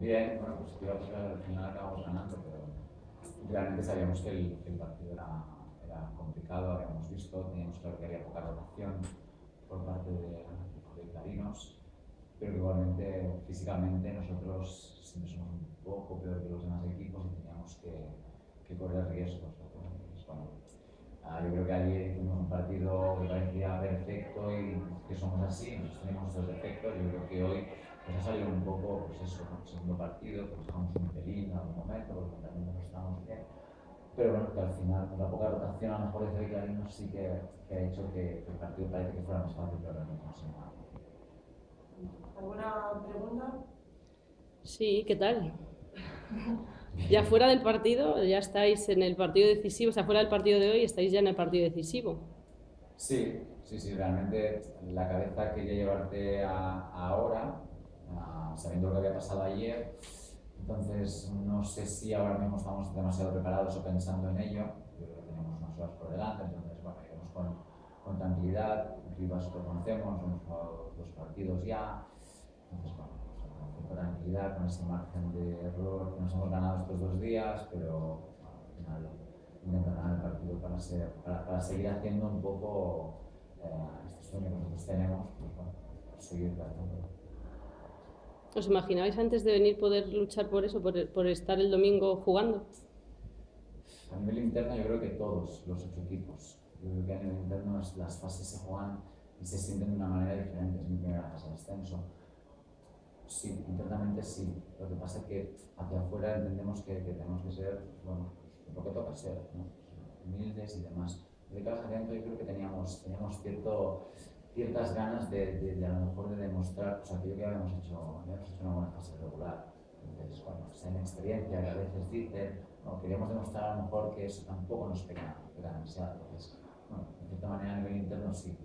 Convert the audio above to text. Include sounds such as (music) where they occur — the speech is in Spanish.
Bien, bueno, pues tío, al final acabamos ganando, pero realmente sabíamos que el, el partido era, era, complicado, habíamos visto, teníamos claro que había poca rotación por parte de, de Clarinos, pero igualmente físicamente nosotros siempre somos un poco peor que los demás equipos y teníamos que, que correr riesgos. Bueno, ah, yo creo que un partido que parecía perfecto y que somos así, nosotros tenemos nuestros defectos, yo creo que hoy pues ha salido un poco, pues eso, ¿no? segundo partido, pues estamos un pelín en algún momento, porque también no estábamos bien. Pero bueno, que al final, pues, la poca rotación a lo mejor de Clarinos sí que, que, ha hecho que, que, el partido parece que fuera más fácil, pero realmente no se ¿Alguna pregunta? Sí, ¿qué tal? (laughs) Ya fuera del partido, ya estáis en el partido decisivo, o sea, fuera del partido de hoy, estáis ya en el partido decisivo. Sí, sí, sí, realmente la cabeza quería llevarte a, a ahora, uh, sabiendo lo que había pasado ayer. Entonces, no sé si ahora mismo estamos demasiado preparados o pensando en ello. Yo creo que tenemos unas horas por delante, entonces, bueno, iremos con, con tranquilidad. Rivas lo conocemos, hemos jugado dos partidos ya. Entonces, bueno, pues, con tranquilidad, con ese margen de error que nos hemos ganado estos dos días, pero al final intentar ganar el partido para, ser, para, para seguir haciendo un poco eh, este sueño que nosotros tenemos, pues bueno, seguir tratando. ¿Os imaginabais antes de venir poder luchar por eso, por, por, estar el domingo jugando? A nivel interno yo creo que todos los ocho equipos. Yo creo que a nivel interno las, las fases se juegan y se sienten de una manera diferente. Es mi primera fase de ascenso. Sí, internamente sí. Lo que pasa es que hacia afuera entendemos que, que tenemos que ser, bueno, lo que toca ser, ¿no? humildes y demás. De hacia adentro yo creo que teníamos, teníamos cierto, ciertas ganas de, de, de, a lo mejor de demostrar pues, aquello que habíamos hecho, habíamos hecho una buena fase regular. Entonces, bueno, pues, en experiencia que a veces dicen, no, queríamos demostrar a lo mejor que eso tampoco nos pega, demasiado. Entonces, bueno, de cierta manera a nivel interno sí,